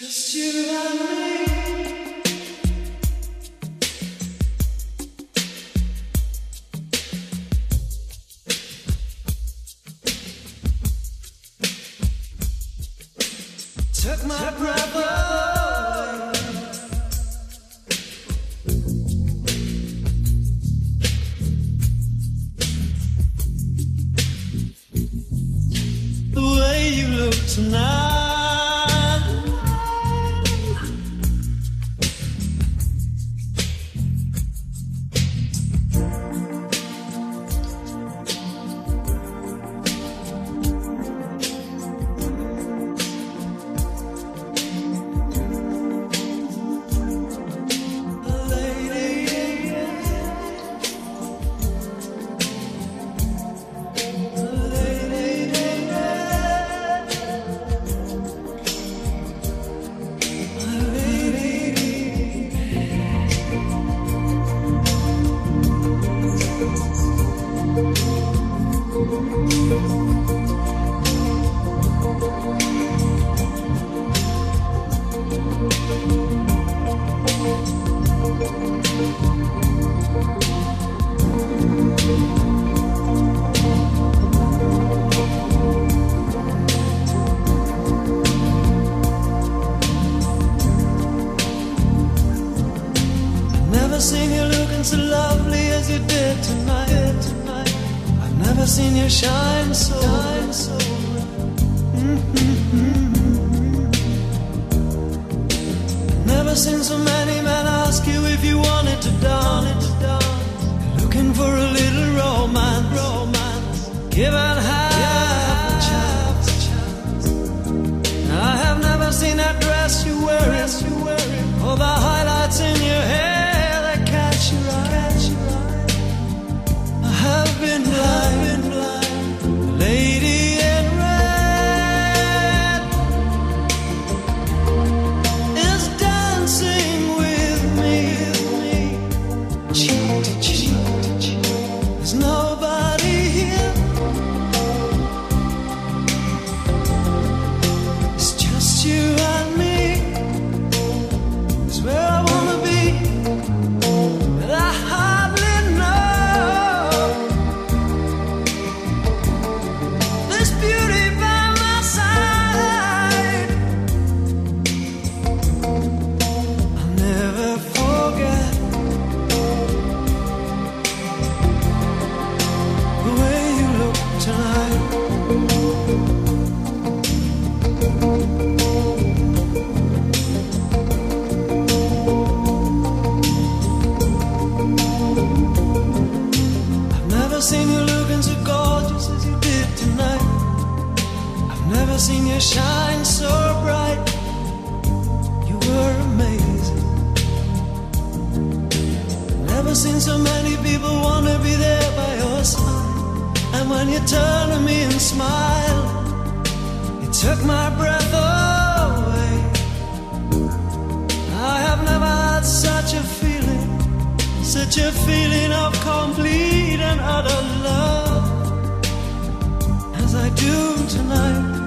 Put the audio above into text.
just you and me. Took my breath away. The way you look tonight. Never seen you looking so lovely as you did tonight. tonight. I've never seen you shine so. Shine so. Mm-hmm. Never seen so many men ask you if you wanted to dance. Looking for a little romance. romance. Given half There's nobody seen you shine so bright. You were amazing. Never seen so many people wanna be there by your side. And when you turn to me and smile, it took my breath away. I have never had such a feeling, such a feeling of complete and utter love as I do tonight.